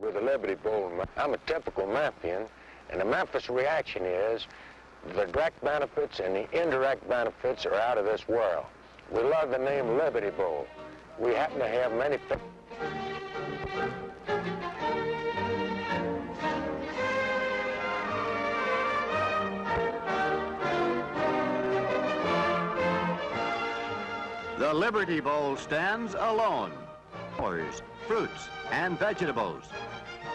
With the Liberty Bowl, I'm a typical Memphian, and the Memphis reaction is the direct benefits and the indirect benefits are out of this world. We love the name Liberty Bowl. We happen to have many... The Liberty Bowl stands alone. Fruits and vegetables.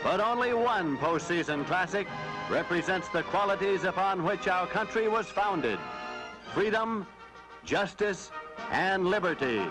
But only one postseason classic represents the qualities upon which our country was founded. Freedom, justice, and liberty.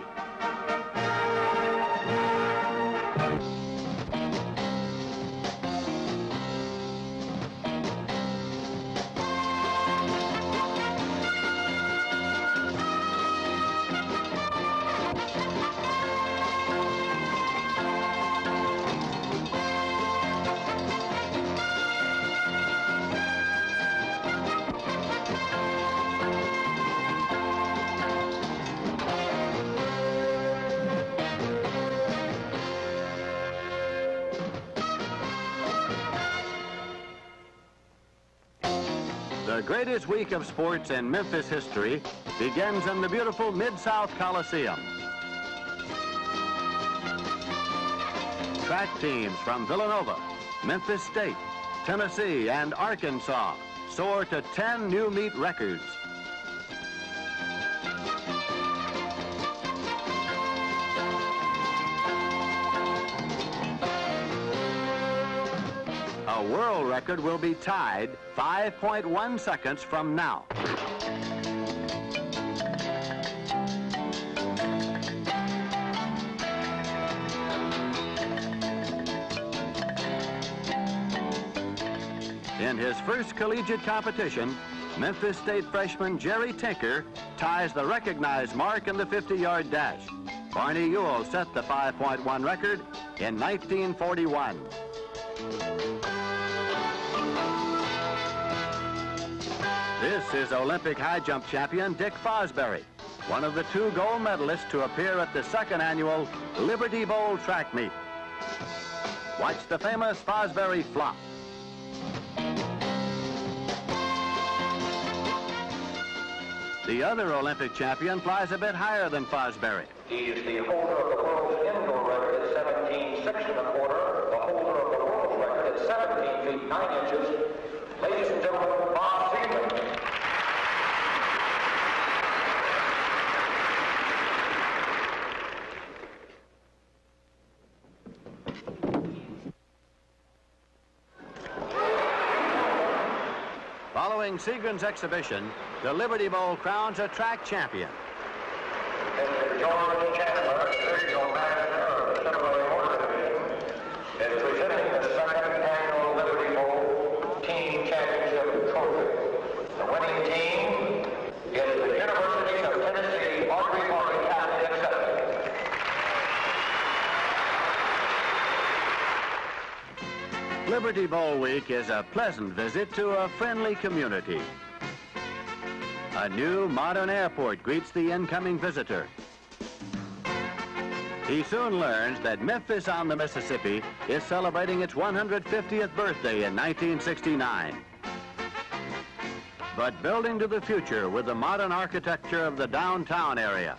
The greatest week of sports in Memphis history begins in the beautiful Mid-South Coliseum. Track teams from Villanova, Memphis State, Tennessee, and Arkansas soar to 10 new meet records. A world record will be tied 5.1 seconds from now. In his first collegiate competition, Memphis State freshman Jerry Tinker ties the recognized mark in the 50-yard dash. Barney Ewell set the 5.1 record in 1941. This is Olympic high jump champion Dick Fosbury, one of the two gold medalists to appear at the second annual Liberty Bowl track meet. Watch the famous Fosbury flop. The other Olympic champion flies a bit higher than Fosbury. He is the holder of the world's indoor record at 17, 6 and a quarter, the holder of the world's record at 17 feet 9 inches. Ladies and gentlemen, Bob Seagren's exhibition, the Liberty Bowl crowns a track champion. George Chandler, manager of the Chevrolet Motor Division, is presenting the second annual Liberty Bowl Team Championship Trophy. The winning team is the University of Tennessee Audrey Murray Athletics Center. Liberty Bowl week is a pleasant visit to a friendly community. A new modern airport greets the incoming visitor. He soon learns that Memphis on the Mississippi is celebrating its 150th birthday in 1969. But building to the future with the modern architecture of the downtown area.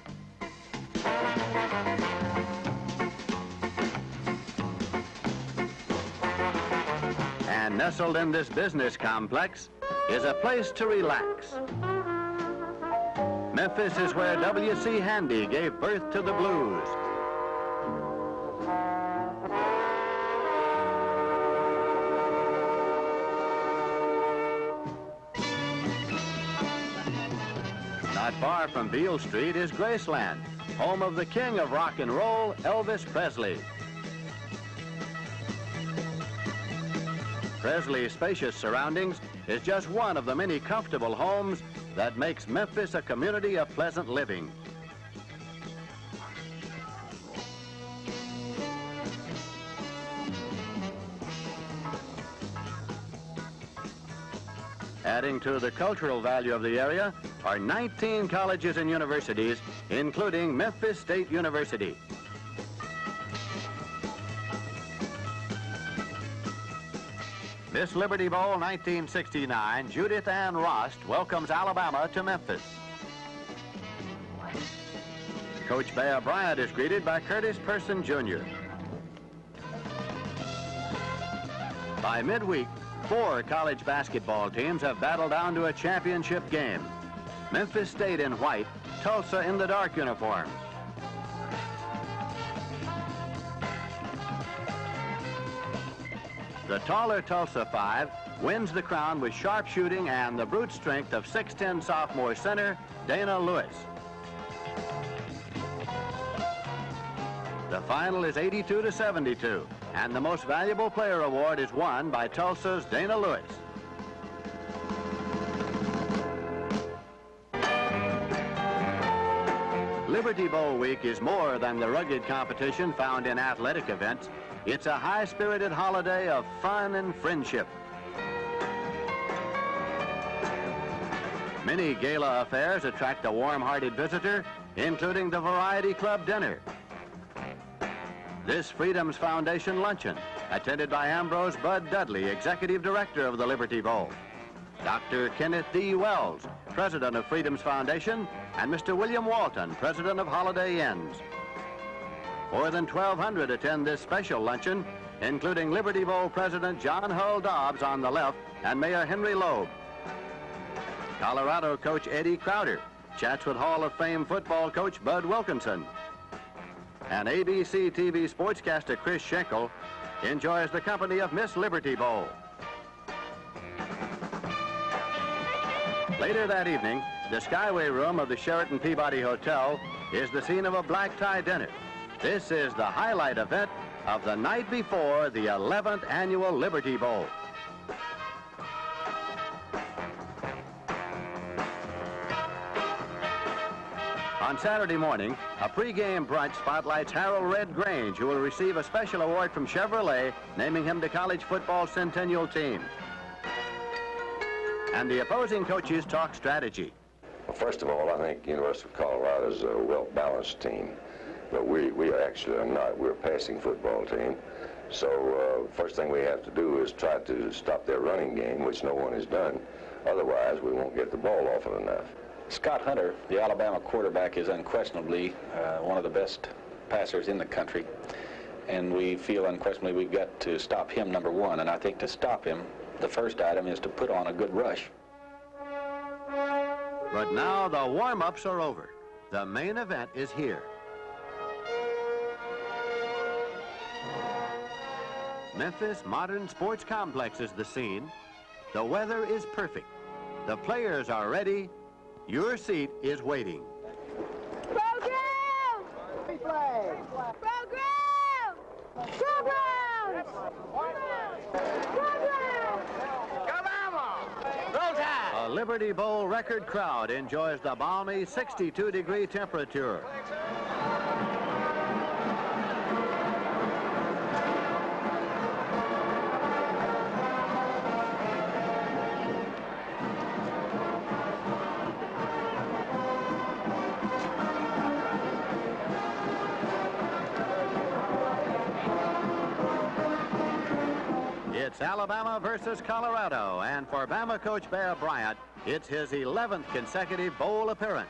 And nestled in this business complex is a place to relax. Memphis is where W.C. Handy gave birth to the blues. Not far from Beale Street is Graceland, home of the king of rock and roll, Elvis Presley. Presley's spacious surroundings is just one of the many comfortable homes that makes Memphis a community of pleasant living. Adding to the cultural value of the area are 19 colleges and universities, including Memphis State University. Miss Liberty Bowl 1969, Judith Ann Rost welcomes Alabama to Memphis. Coach Bear Bryant is greeted by Curtis Person Jr. By midweek, four college basketball teams have battled down to a championship game. Memphis State in white, Tulsa in the dark uniforms. The taller Tulsa Five wins the crown with sharp shooting and the brute strength of 6'10 sophomore center Dana Lewis. The final is 82 to 72, and the most valuable player award is won by Tulsa's Dana Lewis. Liberty Bowl week is more than the rugged competition found in athletic events. It's a high-spirited holiday of fun and friendship. Many gala affairs attract a warm-hearted visitor, including the Variety Club dinner. This Freedoms Foundation luncheon, attended by Ambrose Bud Dudley, Executive Director of the Liberty Bowl. Dr. Kenneth D. Wells, President of Freedoms Foundation, and Mr. William Walton, President of Holiday Inns. More than 1,200 attend this special luncheon, including Liberty Bowl President John Hull Dobbs on the left and Mayor Henry Loeb. Colorado coach Eddie Crowder chats with Hall of Fame football coach Bud Wilkinson. And ABC TV sportscaster Chris Schenkel enjoys the company of Miss Liberty Bowl. Later that evening, the Skyway Room of the Sheraton Peabody Hotel is the scene of a black tie dinner. This is the highlight event of the night before the 11th annual Liberty Bowl. On Saturday morning, a pregame brunch spotlights Harold Red Grange, who will receive a special award from Chevrolet, naming him the college football centennial team. And the opposing coaches talk strategy. Well, first of all, I think University of Colorado is a well-balanced team, but we, we actually are not. We're a passing football team. So uh, first thing we have to do is try to stop their running game, which no one has done. Otherwise, we won't get the ball often enough. Scott Hunter, the Alabama quarterback, is unquestionably uh, one of the best passers in the country. And we feel unquestionably we've got to stop him, number one. And I think to stop him, the first item is to put on a good rush. But now the warm-ups are over. The main event is here. Memphis Modern Sports Complex is the scene. The weather is perfect. The players are ready. Your seat is waiting. Program! Program! Program! Program! A Liberty Bowl record crowd enjoys the balmy 62 degree temperature. Alabama versus Colorado, and for Bama coach Bear Bryant, it's his 11th consecutive bowl appearance.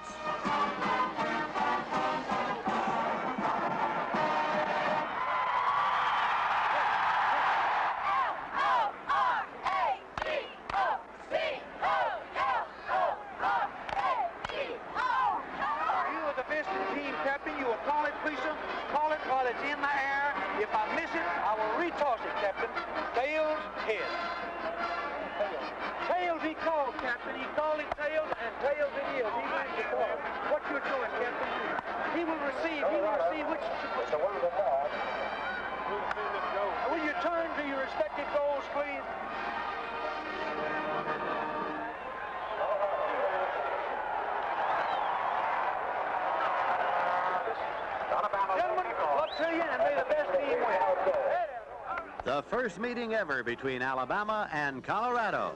First meeting ever between Alabama and Colorado.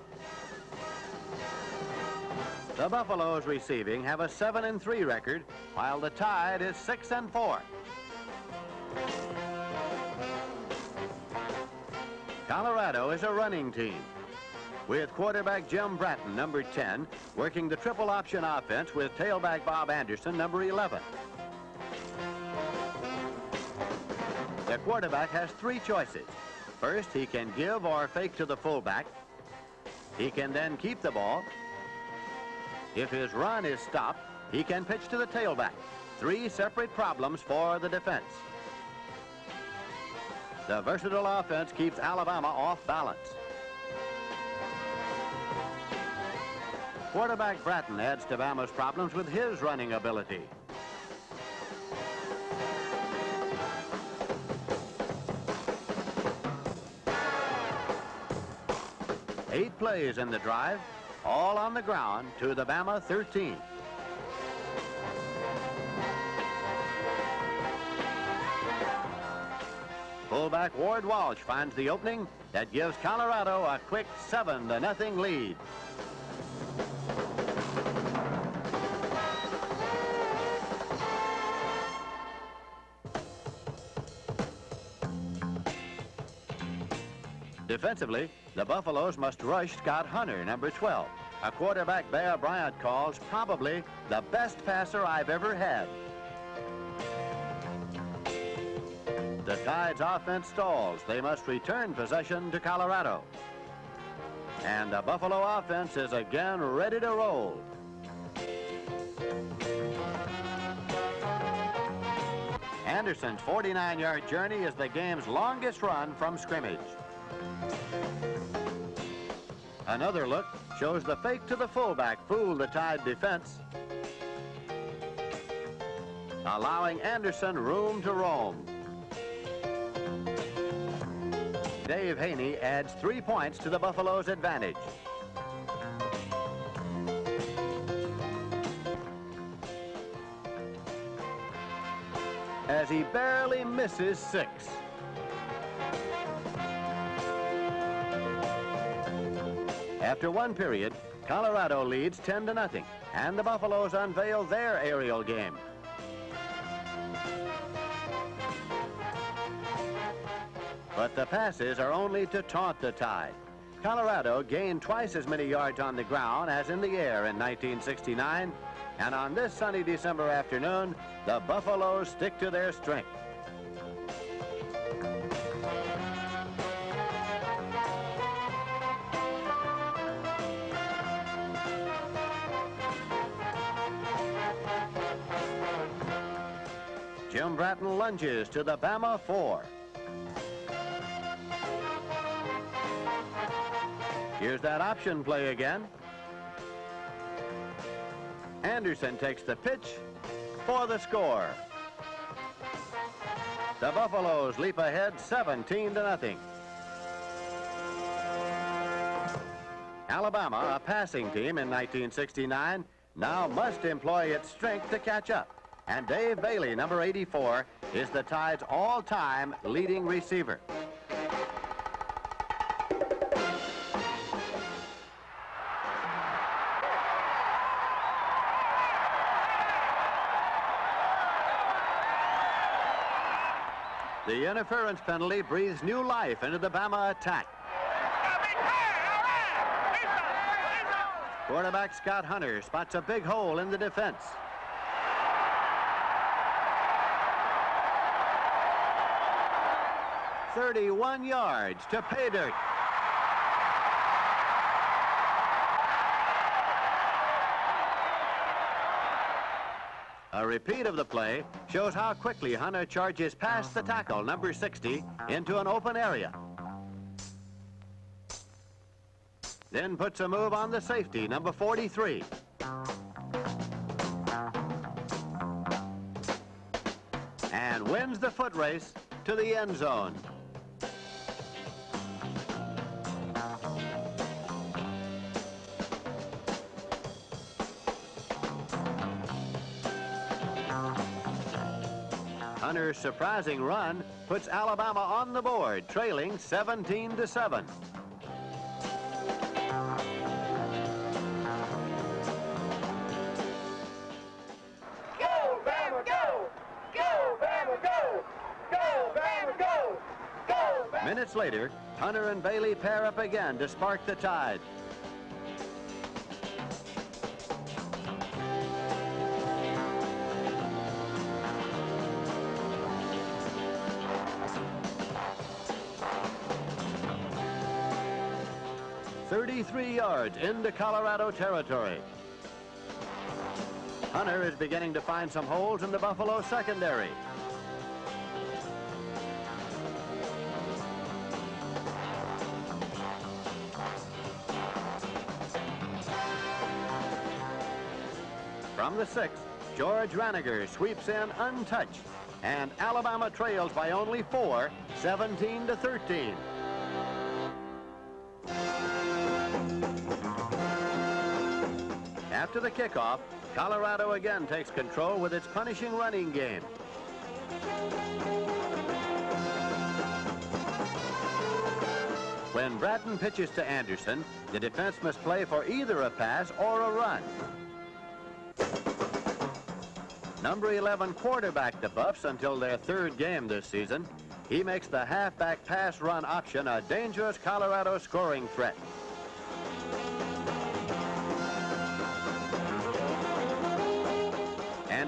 The Buffaloes receiving have a 7 and 3 record, while the Tide is 6 and 4. Colorado is a running team with quarterback Jim Bratton, number 10, working the triple option offense with tailback Bob Anderson, number 11. The quarterback has three choices. First, he can give or fake to the fullback. He can then keep the ball. If his run is stopped, he can pitch to the tailback. Three separate problems for the defense. The versatile offense keeps Alabama off balance. Quarterback Bratton adds to Bama's problems with his running ability. Eight plays in the drive, all on the ground to the Bama 13. Fullback Ward Walsh finds the opening that gives Colorado a quick 7 to nothing lead. Defensively, the Buffaloes must rush Scott Hunter, number 12, a quarterback Bear Bryant calls probably the best passer I've ever had. The Tide's offense stalls. They must return possession to Colorado. And the Buffalo offense is again ready to roll. Anderson's 49-yard journey is the game's longest run from scrimmage. Another look shows the fake to the fullback fooled the Tide defense, allowing Anderson room to roam. Dave Haney adds three points to the Buffalo's advantage. As he barely misses six. After one period, Colorado leads 10 to nothing, and the Buffaloes unveil their aerial game. But the passes are only to taunt the Tide. Colorado gained twice as many yards on the ground as in the air in 1969, and on this sunny December afternoon, the Buffaloes stick to their strength. Bratton lunges to the Bama 4. Here's that option play again. Anderson takes the pitch for the score. The Buffaloes leap ahead 17 to nothing. Alabama, a passing team in 1969, now must employ its strength to catch up. And Dave Bailey, number 84, is the Tide's all-time leading receiver. The interference penalty breathes new life into the Bama attack. Quarterback Scott Hunter spots a big hole in the defense. Thirty-one yards to pay dirt. A repeat of the play shows how quickly Hunter charges past the tackle, number 60, into an open area. Then puts a move on the safety, number 43. And wins the foot race to the end zone. Hunter's surprising run puts Alabama on the board, trailing 17 to 7. Go, Bama, go! Go, Bama, go! Go, Bama, go! Go, Bama! Minutes later, Hunter and Bailey pair up again to spark the tide. Thirty-three yards into Colorado territory. Hunter is beginning to find some holes in the Buffalo secondary. From the sixth, George Ranager sweeps in untouched, and Alabama trails by only four, 17 to 13. After the kickoff, Colorado again takes control with its punishing running game. When Bratton pitches to Anderson, the defense must play for either a pass or a run. Number 11 quarterback the Buffs until their third game this season. He makes the halfback pass run option a dangerous Colorado scoring threat.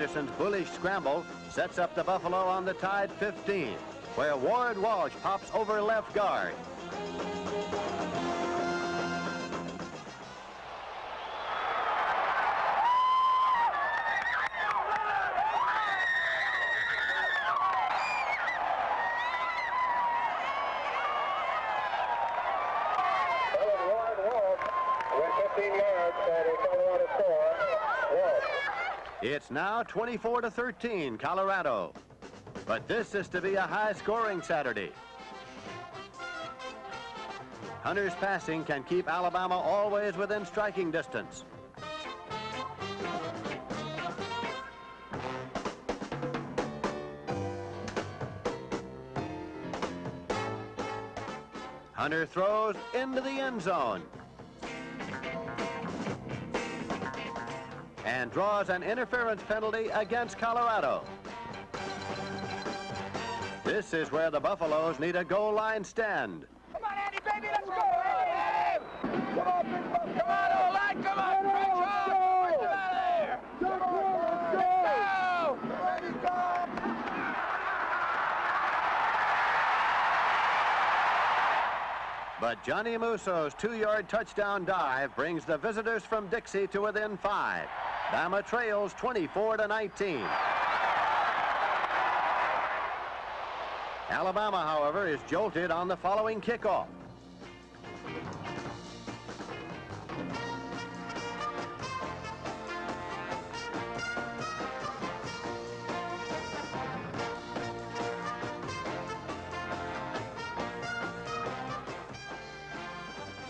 Anderson's bullish scramble sets up the Buffalo on the Tide 15, where Ward Walsh pops over left guard. Now 24 to 13, Colorado. But this is to be a high-scoring Saturday. Hunter's passing can keep Alabama always within striking distance. Hunter throws into the end zone. And draws an interference penalty against Colorado. This is where the Buffaloes need a goal line stand. Come on, Andy, baby, let's go! Andy! Come on, big buck. Come on, all line, come on, him out of there! Come on, let's go! Go! But Johnny Musso's two-yard touchdown dive brings the visitors from Dixie to within five. Bama trails 24 to 19. Alabama, however, is jolted on the following kickoff.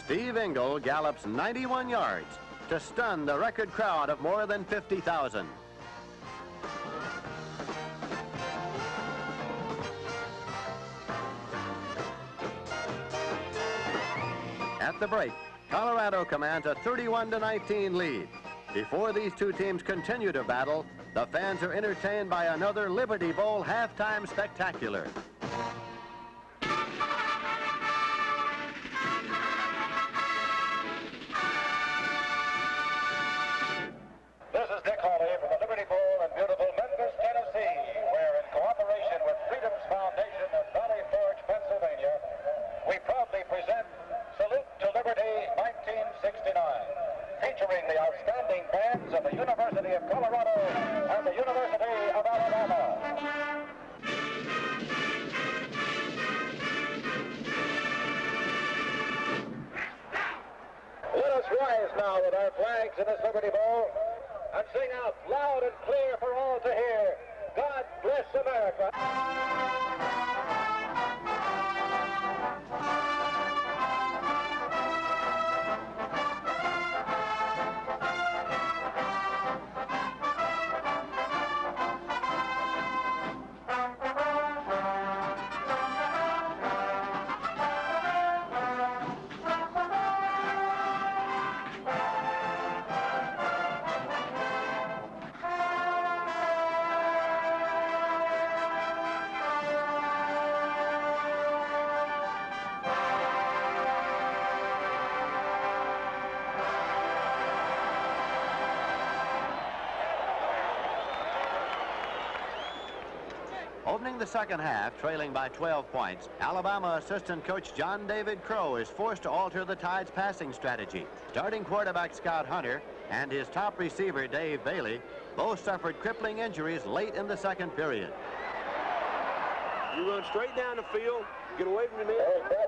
Steve Engel gallops 91 yards to stun the record crowd of more than 50,000. At the break, Colorado commands a 31 to 19 lead. Before these two teams continue to battle, the fans are entertained by another Liberty Bowl halftime spectacular. Opening the second half, trailing by 12 points, Alabama assistant coach John David Crow is forced to alter the Tide's passing strategy. Starting quarterback Scott Hunter and his top receiver Dave Bailey both suffered crippling injuries late in the second period. You run straight down the field, get away from the man,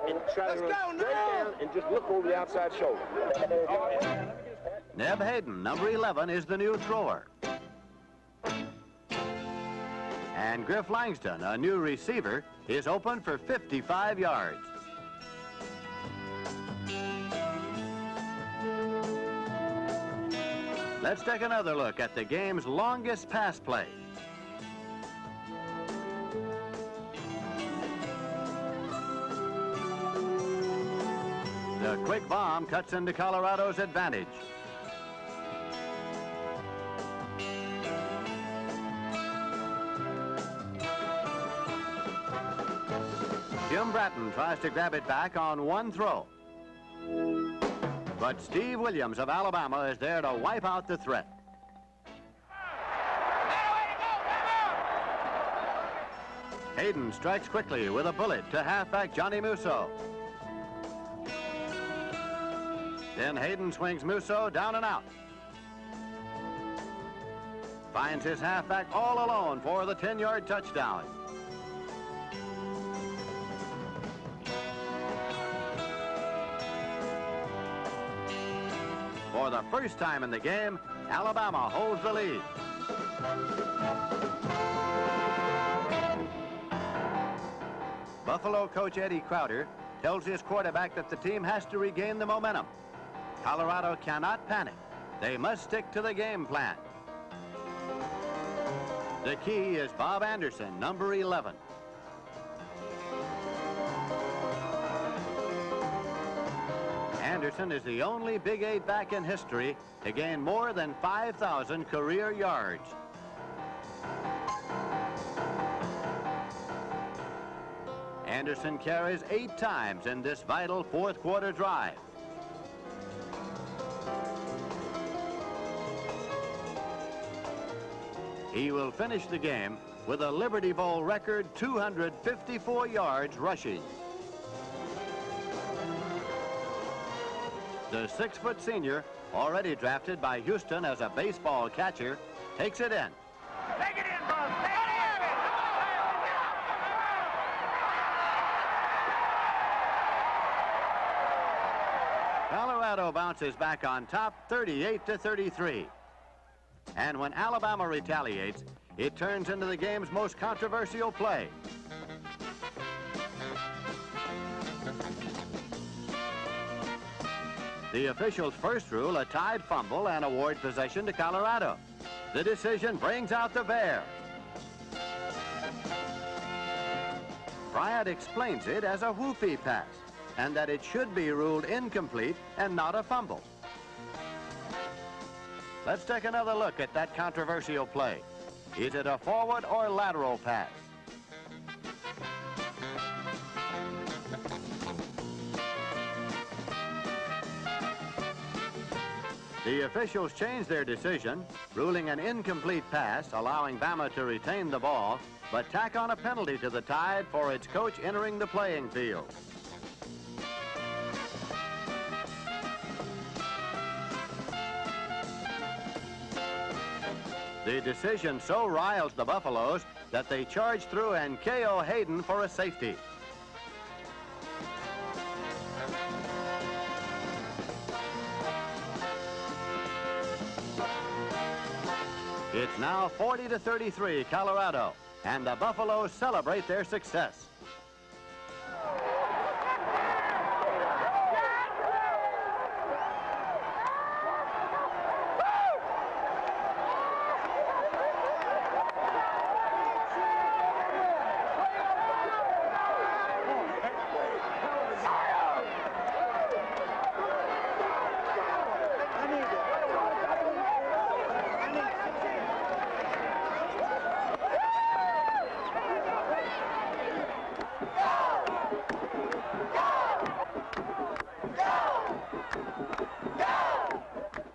and try to run straight down and just look over the outside shoulder. Neb Hayden, number 11, is the new thrower. And Griff Langston, a new receiver, is open for 55 yards. Let's take another look at the game's longest pass play. The quick bomb cuts into Colorado's advantage. Jim Bratton tries to grab it back on one throw. But Steve Williams of Alabama is there to wipe out the threat. Hayden strikes quickly with a bullet to halfback Johnny Musso. Then Hayden swings Musso down and out. Finds his halfback all alone for the 10-yard touchdown. For the first time in the game, Alabama holds the lead. Buffalo coach Eddie Crowder tells his quarterback that the team has to regain the momentum. Colorado cannot panic. They must stick to the game plan. The key is Bob Anderson, number 11. Anderson is the only Big Eight back in history to gain more than 5,000 career yards. Anderson carries eight times in this vital fourth quarter drive. He will finish the game with a Liberty Bowl record 254 yards rushing. The six-foot senior, already drafted by Houston as a baseball catcher, takes it in. Take it in, Buzz. Take it in. Colorado bounces back on top 38 to 33. And when Alabama retaliates, it turns into the game's most controversial play. The officials first rule a tied fumble and award possession to Colorado. The decision brings out the bear. Bryant explains it as a whoopee pass and that it should be ruled incomplete and not a fumble. Let's take another look at that controversial play. Is it a forward or lateral pass? The officials changed their decision, ruling an incomplete pass, allowing Bama to retain the ball, but tack on a penalty to the Tide for its coach entering the playing field. The decision so riles the Buffaloes that they charge through and KO Hayden for a safety. It's now 40 to 33, Colorado, and the Buffaloes celebrate their success.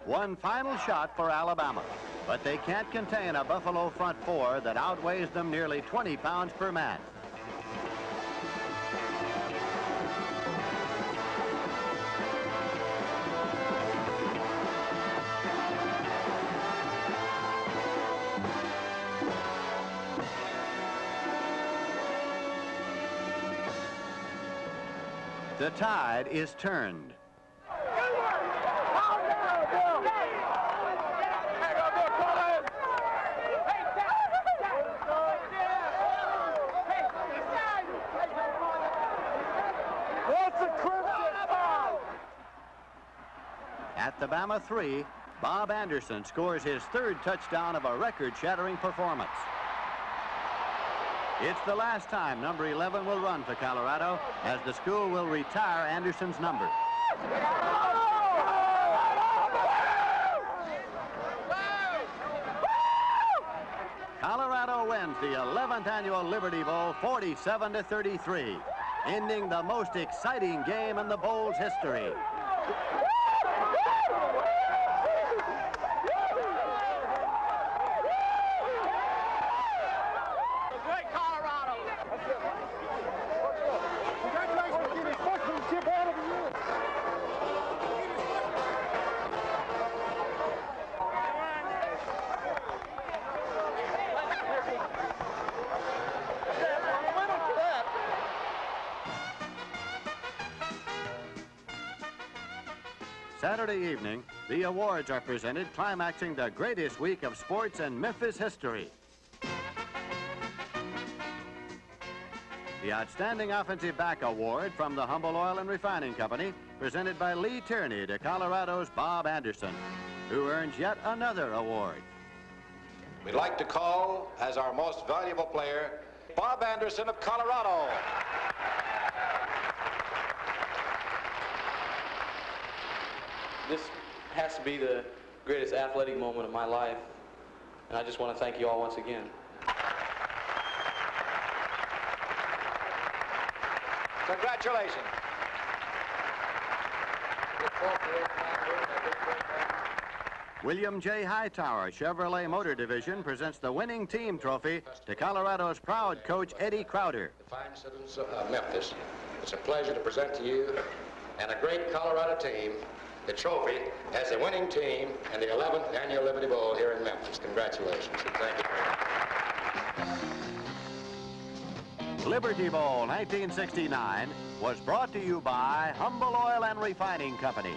One final shot for Alabama. but they can't contain a Buffalo front four that outweighs them nearly 20 pounds per man. The tide is turned. At 3, Bob Anderson scores his third touchdown of a record-shattering performance. It's the last time number 11 will run for Colorado as the school will retire Anderson's number. Colorado wins the 11th annual Liberty Bowl 47 to 33, ending the most exciting game in the bowl's history. Awards are presented, climaxing the greatest week of sports in Memphis history. The Outstanding Offensive Back Award from the Humble Oil and Refining Company, presented by Lee Tierney to Colorado's Bob Anderson, who earns yet another award. We'd like to call as our most valuable player, Bob Anderson of Colorado. This has to be the greatest athletic moment of my life, and I just want to thank you all once again. Congratulations. William J. Hightower Chevrolet Motor Division presents the winning team trophy to Colorado's proud coach Eddie Crowder. The fine citizens of Memphis, it's a pleasure to present to you and a great Colorado team the trophy as the winning team in the 11th annual Liberty Bowl here in Memphis. Congratulations and thank you. Liberty Bowl 1969 was brought to you by Humble Oil and Refining Company.